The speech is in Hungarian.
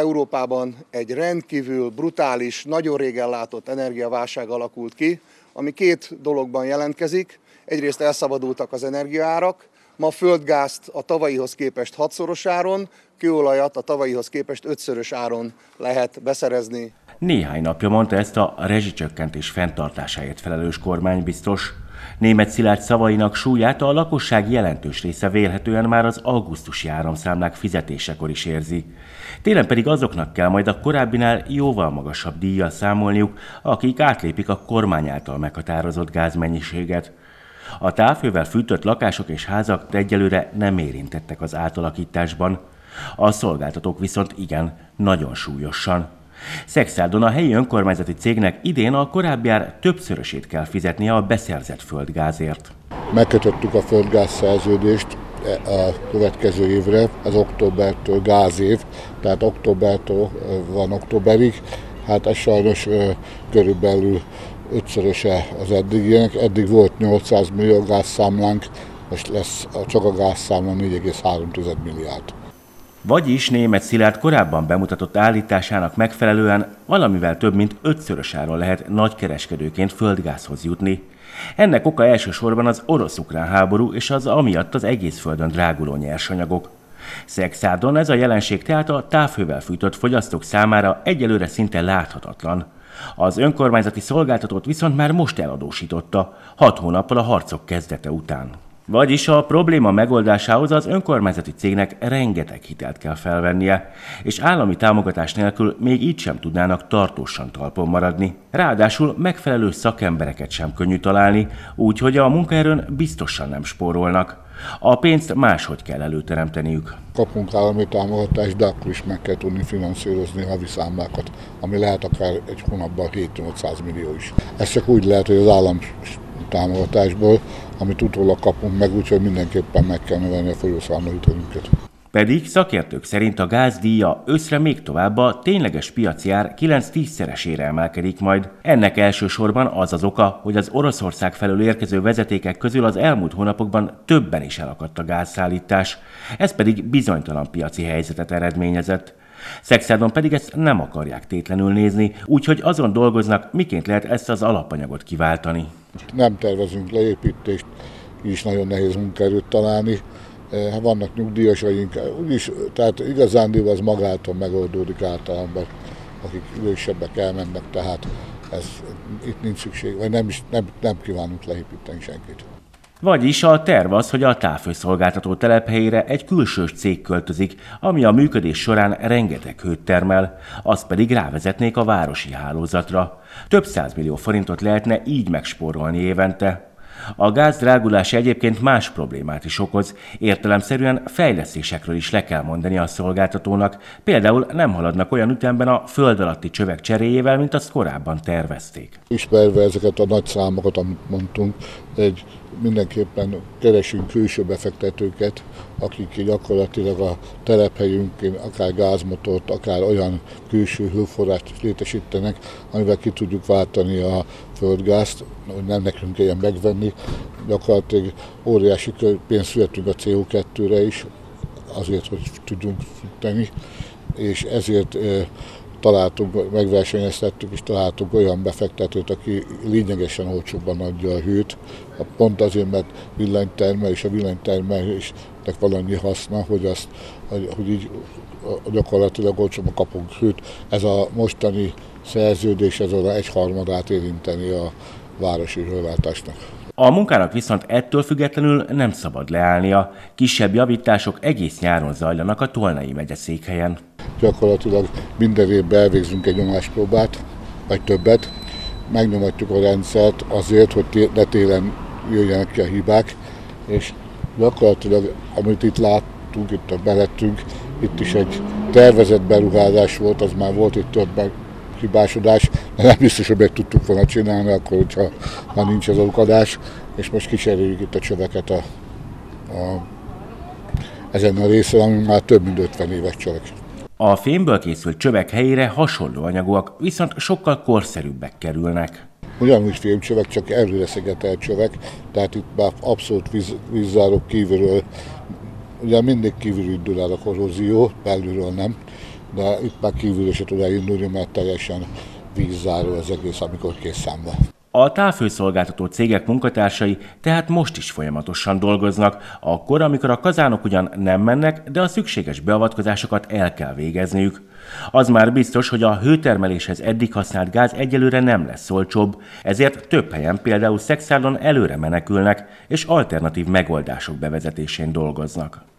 Európában egy rendkívül brutális, nagyon régen látott energiaválság alakult ki, ami két dologban jelentkezik. Egyrészt elszabadultak az energiaárak, ma földgázt a tavalyihoz képest hatszorosáron, áron, kőolajat a tavalyihoz képest ötszörös áron lehet beszerezni. Néhány napja mondta ezt a rezsicsökkentés fenntartásáért felelős kormánybiztos. Német Szilárd szavainak súlyát a lakosság jelentős része vélhetően már az augusztusi áramszámlák fizetésekor is érzi. Télen pedig azoknak kell majd a korábbinál jóval magasabb díjjal számolniuk, akik átlépik a kormány által meghatározott gázmennyiséget. A távhővel fűtött lakások és házak egyelőre nem érintettek az átalakításban. A szolgáltatók viszont igen, nagyon súlyosan. Szexádon a helyi önkormányzati cégnek idén a korábbiár többszörösét kell fizetnie a beszerzett földgázért. Megkötöttük a földgáz szerződést a következő évre, az októbertől gázév, tehát októbertől van októberig. Hát ez sajnos körülbelül ötszöröse az eddigiek. Eddig volt 800 millió gázszámlánk, most lesz csak a gázszámla 4,3 milliárd. Vagyis német Szilárd korábban bemutatott állításának megfelelően valamivel több mint ötszörös áron lehet nagykereskedőként földgázhoz jutni. Ennek oka elsősorban az orosz-ukrán háború és az amiatt az egész földön dráguló nyersanyagok. Szexádon ez a jelenség tehát a távhővel fűtött fogyasztók számára egyelőre szinte láthatatlan. Az önkormányzati szolgáltatót viszont már most eladósította, hat hónappal a harcok kezdete után. Vagyis a probléma megoldásához az önkormányzati cégnek rengeteg hitelt kell felvennie, és állami támogatás nélkül még így sem tudnának tartósan talpon maradni. Ráadásul megfelelő szakembereket sem könnyű találni, úgyhogy a munkaerőn biztosan nem spórolnak. A pénzt máshogy kell előteremteniük. Kapunk állami támogatást, de akkor is meg kell tudni finanszírozni havi számlákat, ami lehet akár egy hónapban 7-800 millió is. Ez csak úgy lehet, hogy az állam támogatásból, amit utólag kapunk meg, úgyhogy mindenképpen meg kell növelni a folyószámlahitelünket. Pedig szakértők szerint a gázdíja összre még tovább a tényleges piaci ár 9-10-szeresére emelkedik majd. Ennek elsősorban az az oka, hogy az Oroszország felől érkező vezetékek közül az elmúlt hónapokban többen is elakadt a gázszállítás. Ez pedig bizonytalan piaci helyzetet eredményezett. Szexádon pedig ezt nem akarják tétlenül nézni, úgyhogy azon dolgoznak, miként lehet ezt az alapanyagot kiváltani. Nem tervezünk leépítést, is nagyon nehéz munkaerőt találni. Eh, hát vannak nyugdíjasaink, úgyis, tehát igazán az magától megoldódik általában, akik idősebbek elmennek, tehát ez, itt nincs szükség, vagy nem, is, nem, nem kívánunk leépíteni senkit. Vagyis a terv az, hogy a távfőszolgáltató telephelyére egy külsős cég költözik, ami a működés során rengeteg hőt termel, azt pedig rávezetnék a városi hálózatra. Több millió forintot lehetne így megspórolni évente. A gáz drágulása egyébként más problémát is okoz, értelemszerűen fejlesztésekről is le kell mondani a szolgáltatónak, például nem haladnak olyan ütemben a föld alatti csövek cseréjével, mint azt korábban tervezték. Ismerve ezeket a nagy számokat, amit mondtunk, egy mindenképpen keresünk külső befektetőket, akik gyakorlatilag a telephelyünkén akár gázmotort, akár olyan külső hőforrást létesítenek, amivel ki tudjuk váltani a földgázt, hogy nem nekünk kelljen megvenni. Gyakorlatilag óriási pénzt születünk a CO2-re is, azért, hogy tudjunk tenni, és ezért találtunk, megversenyeztettük és találtunk olyan befektetőt, aki lényegesen olcsóbban adja a hőt, pont azért, mert villanytermel és a villanytermelésnek valami haszna, hogy, azt, hogy így gyakorlatilag olcsóban kapunk hőt. Ez a mostani szerződés ez a egyharmadát érinteni a városi hőváltásnak. A munkának viszont ettől függetlenül nem szabad leállnia. Kisebb javítások egész nyáron zajlanak a Tolnai megye székhelyen. Gyakorlatilag minden évben elvégzünk egy nyomáspróbát, vagy többet. Megnyomatjuk a rendszert azért, hogy ne télen jöjjenek ki a hibák, és gyakorlatilag, amit itt láttunk, itt a belettünk, itt is egy tervezett beruházás volt, az már volt itt több hibásodás, de nem biztos, hogy meg tudtuk volna csinálni, akkor, hogyha már nincs az okadás, és most kicseréljük itt a csöveket a, a, ezen a részen, ami már több mint 50 éves csövek. A fémből készült csövek helyére hasonló anyagok, viszont sokkal korszerűbbek kerülnek. Ugyanúgy fémcsövek, csak előre szegetelt csövek, tehát itt már abszolút víz, vízzárók kívülről, ugye mindig kívülről indul el a korrózió, belülről nem, de itt már kívül se tud elindulni, mert teljesen vízzáró az egész, amikor készen van. A távfőszolgáltató cégek munkatársai tehát most is folyamatosan dolgoznak, akkor, amikor a kazánok ugyan nem mennek, de a szükséges beavatkozásokat el kell végezniük. Az már biztos, hogy a hőtermeléshez eddig használt gáz egyelőre nem lesz olcsóbb, ezért több helyen például Szexárdon előre menekülnek, és alternatív megoldások bevezetésén dolgoznak.